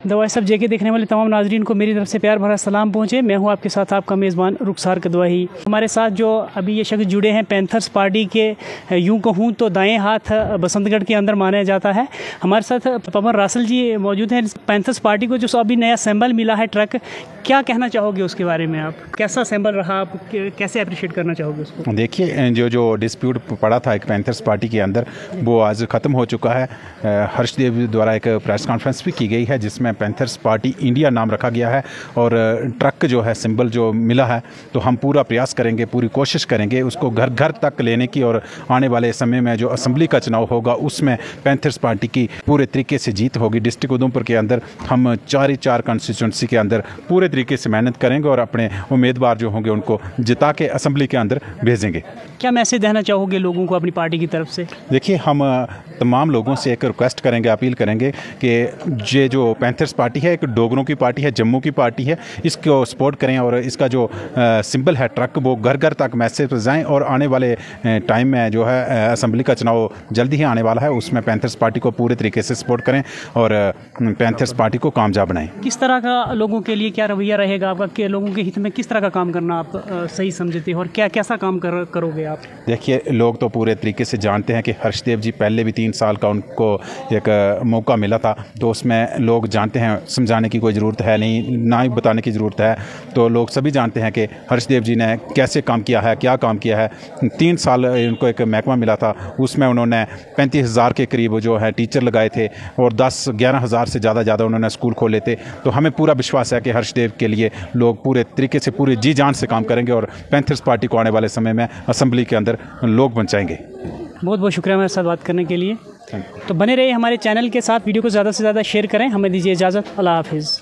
दवाई सब जेके देखने वाले तमाम नाजरीन को मेरी तरफ़ से प्यार भरा सलाम पहुँचे। मैं हूँ आपके साथ आपका मेज़बान रुखसार कदवाही। हमारे साथ जो अभी ये शख्स जुड़े हैं पैंथर्स पार्टी के, यूँ कहूँ तो दाएँ हाथ बसंतगढ़ के अंदर माना जाता है। हमारे साथ पवन रासल जी मौजूद हैं। पैंथर्स पार्टी को जो अभी नया सैम्बल मिला है ट्रक, क्या कहना चाहोगे उसके बारे में आप? कैसा सैम्बल रहा आप? कैसे अप्रिशिएट करना चाहोगे उसको? देखिए, जो जो डिस्प्यूट पड़ा था एक पैंथर्स पार्टी के अंदर, वो आज ख़त्म हो चुका है। हर्षदेव द्वारा एक प्रेस कॉन्फ्रेंस भी की गई है, जिसमें पैंथर्स पार्टी इंडिया नाम रखा गया है और ट्रक जो है सिंबल जो मिला है तो हम पूरा प्रयास करेंगे पूरी कोशिश करेंगे उसको घर घर तक लेने की और आने वाले समय में जो असम्बली का चुनाव होगा उसमें पैंथर्स पार्टी की पूरे तरीके से जीत होगी। डिस्ट्रिक्ट उधमपुर के अंदर हम चार ही चार कंस्टिट्यूंसी के अंदर पूरे तरीके से मेहनत करेंगे और अपने उम्मीदवार जो होंगे उनको जिता के असम्बली के अंदर भेजेंगे। क्या मैसेज देना चाहोगे लोगों को अपनी पार्टी की तरफ़ से? देखिए हम तमाम लोगों से एक रिक्वेस्ट करेंगे अपील करेंगे कि ये जो पैंथर्स पार्टी है एक डोगरों की पार्टी है जम्मू की पार्टी है इसको सपोर्ट करें और इसका जो सिंबल है ट्रक वो घर घर तक मैसेज जाएँ और आने वाले टाइम में जो है असम्बली का चुनाव जल्दी ही आने वाला है उसमें पैंथर्स पार्टी को पूरे तरीके से सपोर्ट करें और पैंथर्स पार्टी को कामयाब बनाएँ। किस तरह का लोगों के लिए क्या रवैया रहेगा आपका? कि लोगों के हित में किस तरह का काम करना आप सही समझते हो और क्या कैसा काम कर, करोगे आप? देखिए लोग तो पूरे तरीके से जानते हैं कि हर्षदेव जी पहले भी तीन साल का उनको एक मौका मिला था। तो उसमें लोग जानते हैं, समझाने की कोई ज़रूरत है नहीं, ना ही बताने की ज़रूरत है। तो लोग सभी जानते हैं कि हर्षदेव जी ने कैसे काम किया है, क्या काम किया है। तीन साल उनको एक महकमा मिला था। उसमें उन्होंने पैंतीस हज़ार के करीब जो है टीचर लगाए थे और दस, ग्यारह हज़ार से ज़्यादा ज़्यादा उन्होंने स्कूल खोले थे। तो हमें पूरा विश्वास है कि हर्षदेव के लिए लोग पूरे तरीके से, पूरे जी जान से काम करेंगे और पैंथर्स पार्टी को आने वाले समय में असम्बली के अंदर लोग बचाएँगे बहुत बहुत शुक्रिया हमारे साथ बात करने के लिए। तो बने रहिए हमारे चैनल के साथ वीडियो को ज़्यादा से ज़्यादा शेयर करें। हमें दीजिए इजाज़त। अल्लाह हाफिज़।